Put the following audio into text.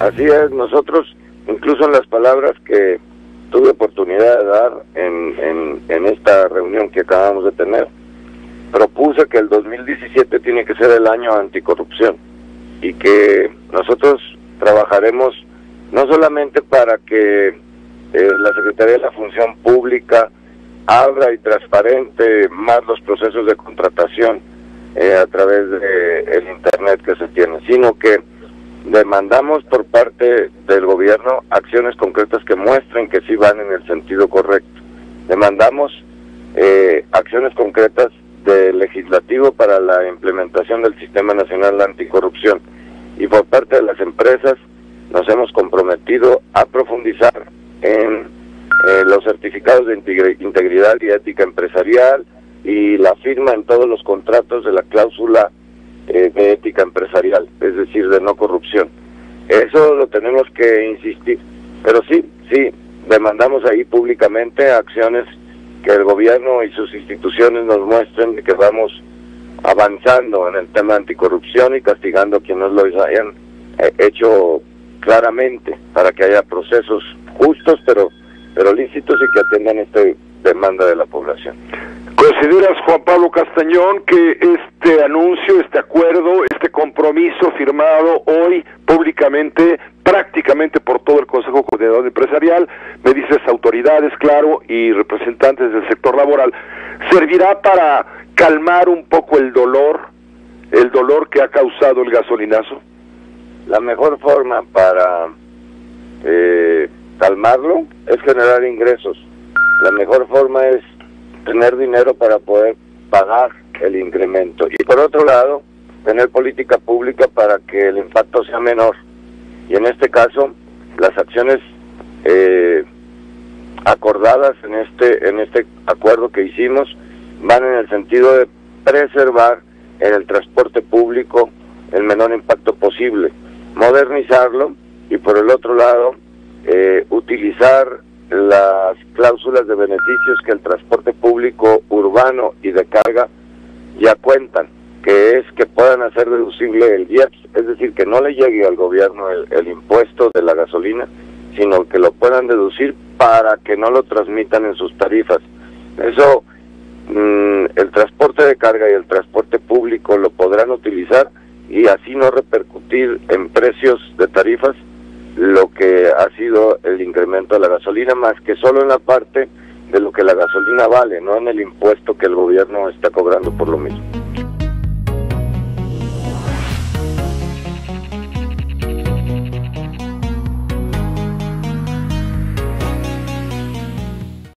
así es. Nosotros, incluso en las palabras que tuve oportunidad de dar en, esta reunión que acabamos de tener, propuse que el 2017 tiene que ser el año anticorrupción y que nosotros trabajaremos no solamente para que eh, la Secretaría de la Función Pública abra y transparente más los procesos de contratación eh, a través de el internet que se tiene, sino que demandamos por parte del gobierno acciones concretas que muestren que sí van en el sentido correcto. Demandamos eh, acciones concretas del legislativo para la implementación del Sistema Nacional Anticorrupción y por parte de las empresas nos hemos comprometido a profundizar en eh, los certificados de integridad y ética empresarial y la firma en todos los contratos de la cláusula eh, de ética empresarial, es decir, de no corrupción. Eso lo tenemos que insistir. Pero sí, sí, demandamos ahí públicamente acciones que el gobierno y sus instituciones nos muestren que vamos avanzando en el tema anticorrupción y castigando a quienes lo hayan eh, hecho claramente para que haya procesos justos pero pero lícitos y que atiendan esta demanda de la población. ¿Consideras, Juan Pablo Castañón, que este anuncio, este acuerdo, este compromiso firmado hoy públicamente, prácticamente por todo el Consejo Coordinador Empresarial, me dices autoridades, claro, y representantes del sector laboral, servirá para calmar un poco el dolor, el dolor que ha causado el gasolinazo? La mejor forma para eh, calmarlo es generar ingresos. La mejor forma es tener dinero para poder pagar el incremento. Y por otro lado, tener política pública para que el impacto sea menor. Y en este caso, las acciones eh, acordadas en este en este acuerdo que hicimos van en el sentido de preservar en el transporte público el menor impacto posible, modernizarlo y por el otro lado eh, utilizar las cláusulas de beneficios que el transporte público urbano y de carga ya cuentan, que es que puedan hacer deducible el IEPS, es decir, que no le llegue al gobierno el, impuesto de la gasolina, sino que lo puedan deducir para que no lo transmitan en sus tarifas. Eso, mm, el transporte de carga y el transporte público lo podrán utilizar y así no repercutir en precios de tarifas lo que ha sido el incremento de la gasolina, más que solo en la parte de lo que la gasolina vale, no en el impuesto que el gobierno está cobrando por lo mismo.